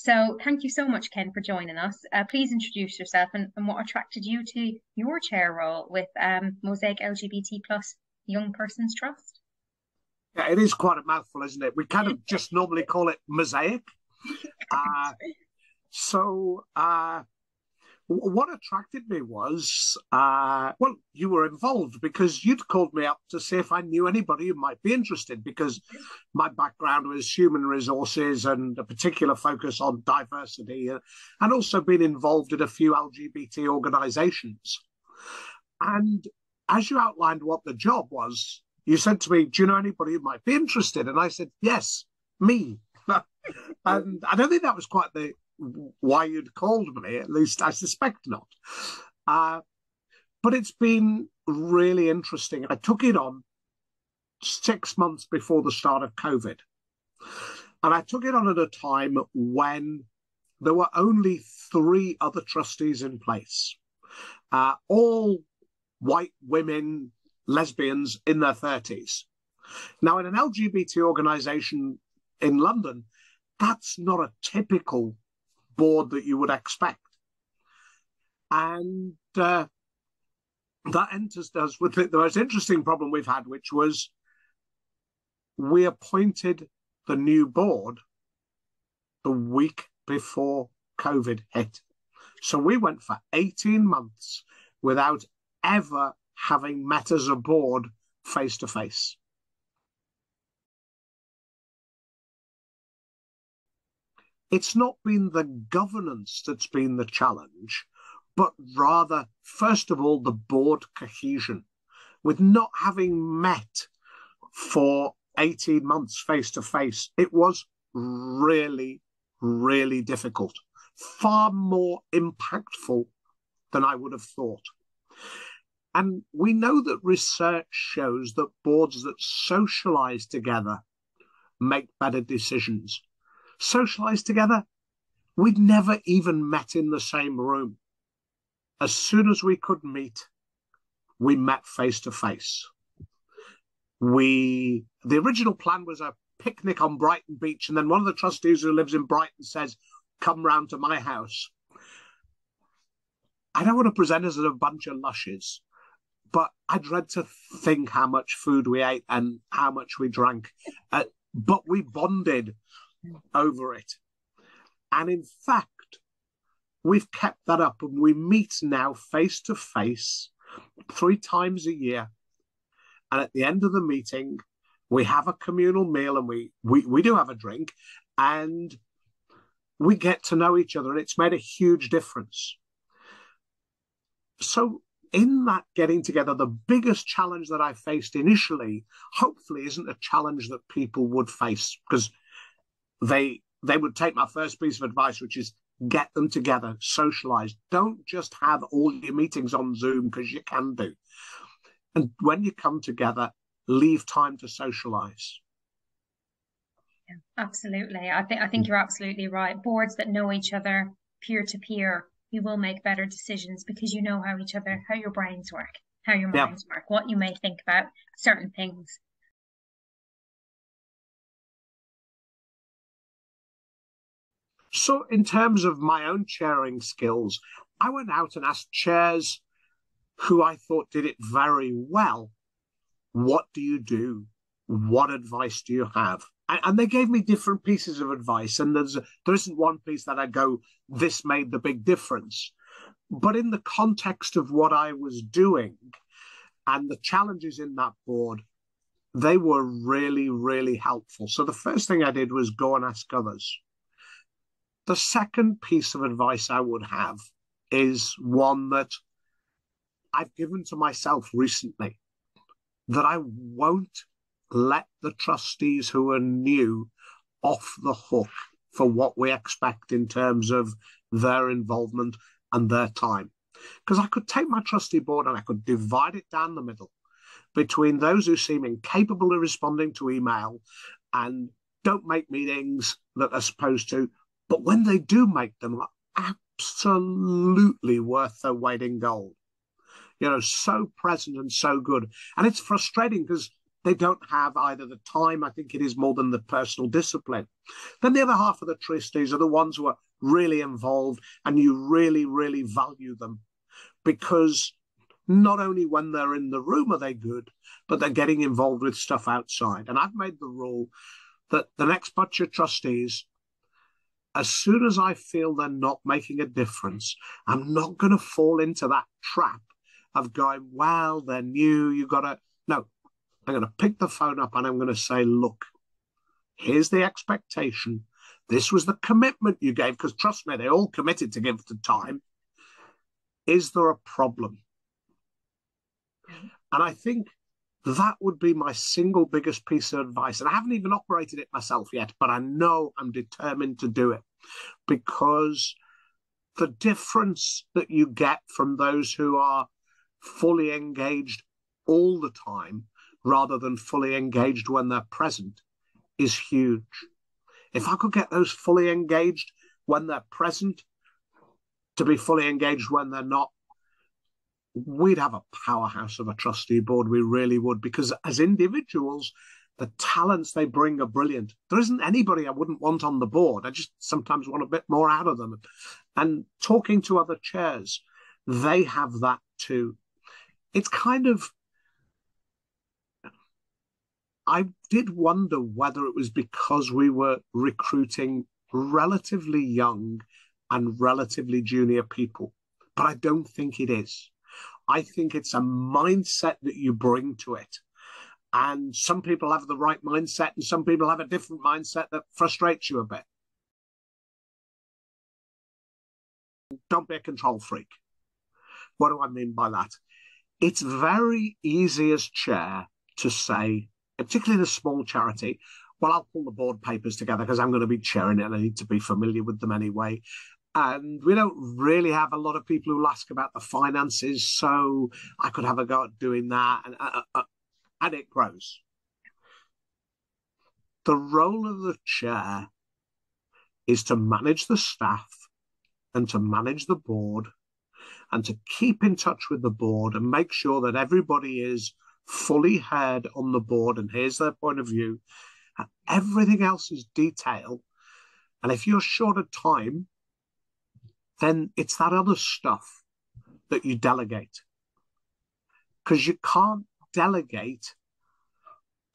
So thank you so much, Ken, for joining us. Uh, please introduce yourself and, and, what attracted you to your chair role with um, Mosaic LGBT plus Young Persons Trust. Yeah, it is quite a mouthful, isn't it? We kind of just normally call it Mosaic. Uh, so uh, what attracted me was, uh, well, you were involved because you'd called me up to see if I knew anybody who might be interested because my background was human resources and a particular focus on diversity uh, and also been involved in a few LGBT organizations. And as you outlined what the job was, you said to me, Do you know anybody who might be interested? And I said, Yes, me. and I don't think that was quite the why you'd called me. At least I suspect not. Uh, but it's been really interesting. I took it on six months before the start of COVID. And I took it on at a time when there were only three other trustees in place, uh, all white women, lesbians in their 30s. Now, in an LGBT organization in London, that's not a typical board that you would expect. And uh, that enters us with the, most interesting problem we've had, which was we appointed the new board the week before COVID hit. So we went for 18 months without ever having met as a board face to face. It's not been the governance that's been the challenge, but rather, first of all, the board cohesion. With not having met for 18 months face to face, it was really, really difficult, far more impactful than I would have thought. And we know that research shows that boards that socialize together make better decisions socialized together. We'd never even met in the same room. As soon as we could meet, we met face to face. We, the original plan was a picnic on Brighton Beach, and then one of the trustees who lives in Brighton says, Come round to my house. I don't want to present us as a bunch of lushes, but I dread to think how much food we ate and how much we drank. Uh, but we bonded over it. And in fact, we've kept that up and we meet now face to face three times a year. And at the end of the meeting, we have a communal meal and we, we, we do have a drink and we get to know each other. And it's made a huge difference. So, in that getting together, the biggest challenge that I faced initially, hopefully, isn't a challenge that people would face because they they would take my first piece of advice, which is get them together, socialize. Don't just have all your meetings on Zoom because you can do. And when you come together, leave time to socialize. Yeah, absolutely. I think I think you're absolutely right. Boards that know each other peer to peer, you will make better decisions because you know how each other, how your brains work, how your minds yeah. work, what you may think about certain things. So, in terms of my own chairing skills, I went out and asked chairs who I thought did it very well. What do you do? What advice do you have? And, they gave me different pieces of advice. And there's there isn't one piece that I go, this made the big difference. But in the context of what I was doing and the challenges in that board, they were really, really helpful. So the first thing I did was go and ask others. The second piece of advice I would have is one that I've given to myself recently that I won't let the trustees who are new off the hook for what we expect in terms of their involvement and their time. Because I could take my trustee board and I could divide it down the middle between those who seem incapable of responding to email and don't make meetings that they're supposed to, but when they do make them, are absolutely worth their weight in gold. You know, so present and so good. And it's frustrating because they don't have either the time, I think it is more than the personal discipline. Then the other half of the trustees are the ones who are really involved and you really, really value them because not only when they're in the room are they good, but they're getting involved with stuff outside. And I've made the rule that the next batch of trustees, as soon as I feel they're not making a difference, I'm not going to fall into that trap of going, well, they're new, you got to. No, I'm going to pick the phone up and I'm going to say, look, here's the expectation. This was the commitment you gave, because trust me, they all committed to give the time. Is there a problem? Mm-hmm. And I think that would be my single biggest piece of advice. And I haven't even operated it myself yet, but I know I'm determined to do it because the difference that you get from those who are fully engaged all the time rather than fully engaged when they're present is huge. If I could get those fully engaged when they're present to be fully engaged when they're not, we'd have a powerhouse of a trustee board. We really would, because as individuals, the talents they bring are brilliant. There isn't anybody I wouldn't want on the board. I just sometimes want a bit more out of them. And talking to other chairs, they have that too. It's kind of I did wonder whether it was because we were recruiting relatively young and relatively junior people, but I don't think it is. I think it's a mindset that you bring to it. And some people have the right mindset, and some people have a different mindset that frustrates you a bit. Don't be a control freak. What do I mean by that? It's very easy as chair to say, particularly the small charity, well, I'll pull the board papers together because I'm going to be chairing it and I need to be familiar with them anyway. And we don't really have a lot of people who ask about the finances, so I could have a go at doing that, and, uh, uh, and it grows. The role of the chair is to manage the staff and to manage the board and to keep in touch with the board and make sure that everybody is fully heard on the board and here's their point of view. And everything else is detail. And if you're short of time, then it's that other stuff that you delegate. Because you can't delegate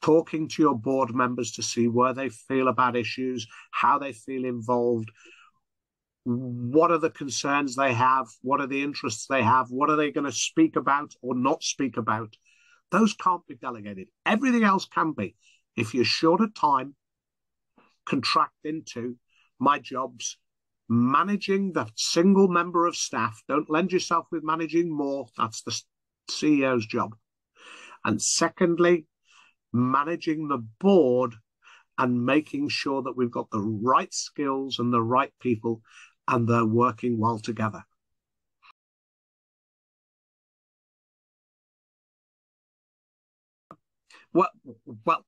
talking to your board members to see where they feel about issues, how they feel involved, what are the concerns they have, what are the interests they have, what are they going to speak about or not speak about. Those can't be delegated. Everything else can be. If you're short of time, contract into my jobs managing the single member of staff. Don't lend yourself with managing more. That's the CEO's job. And secondly, managing the board and making sure that we've got the right skills and the right people and they're working well together. Well, well,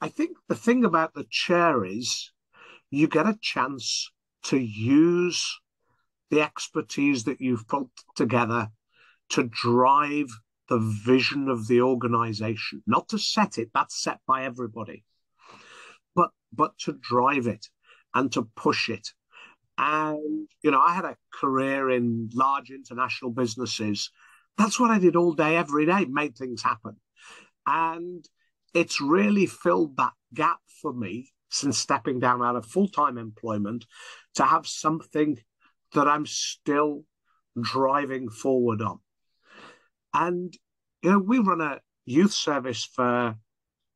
I think the thing about the chair is you get a chance to use the expertise that you've put together to drive the vision of the organization, not to set it, that's set by everybody, but but to drive it and to push it. And you know, I had a career in large international businesses. That's what I did all day, every day, made things happen. And it's really filled that gap for me since stepping down out of full time employment to have something that I'm still driving forward on. And, you know, we run a youth service for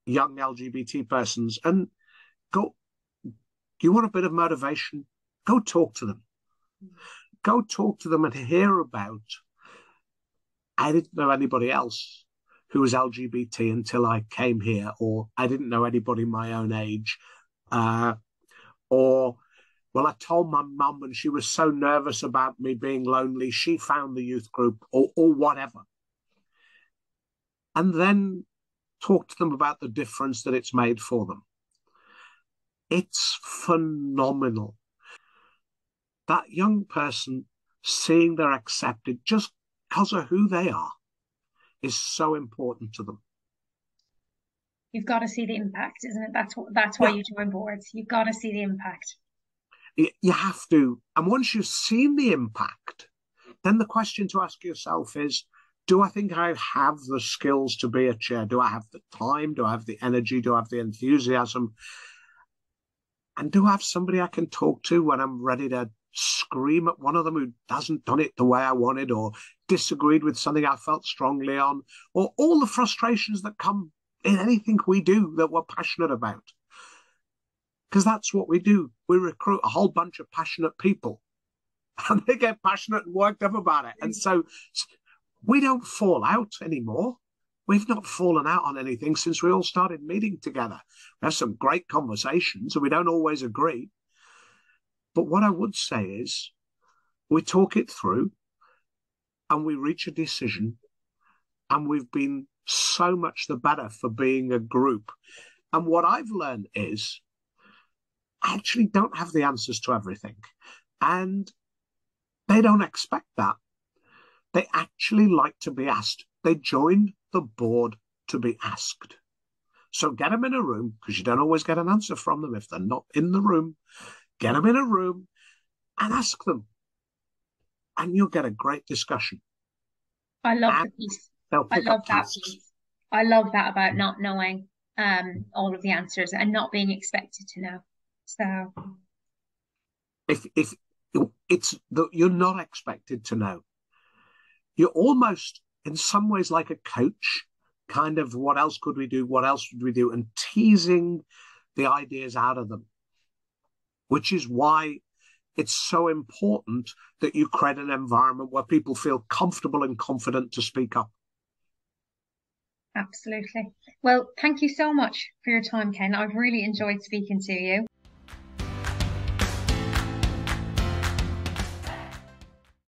young LGBT persons and go, you want a bit of motivation? Go talk to them. Go talk to them and hear about. I didn't know anybody else who was LGBT until I came here, or I didn't know anybody my own age, uh, or well, I told my mum and she was so nervous about me being lonely, she found the youth group or, or whatever. And then talk to them about the difference that it's made for them. It's phenomenal. That young person seeing they're accepted just because of who they are is so important to them. You've got to see the impact, isn't it? That's that's why yeah. you join boards. You've got to see the impact. You have to, and once you've seen the impact, then the question to ask yourself is: Do I think I have the skills to be a chair? Do I have the time? Do I have the energy? Do I have the enthusiasm? And do I have somebody I can talk to when I'm ready to scream at one of them who hasn't done it the way I wanted or disagreed with something I felt strongly on, or all the frustrations that come in anything we do that we're passionate about. Because that's what we do. We recruit a whole bunch of passionate people and they get passionate and worked up about it. And so we don't fall out anymore. We've not fallen out on anything since we all started meeting together. We have some great conversations and we don't always agree. But what I would say is we talk it through and we reach a decision and we've been so much the better for being a group. And what I've learned is I actually don't have the answers to everything. And they don't expect that. They actually like to be asked. They join the board to be asked. So get them in a room because you don't always get an answer from them if they're not in the room. Get them in a room and ask them. And you'll get a great discussion. I love and the piece. I love that piece. I love that about not knowing um, all of the answers and not being expected to know. So, if if it's that you're not expected to know, you're almost in some ways like a coach, kind of what else could we do? What else would we do? And teasing the ideas out of them which is why it's so important that you create an environment where people feel comfortable and confident to speak up. Absolutely. Well, thank you so much for your time, Ken. I've really enjoyed speaking to you.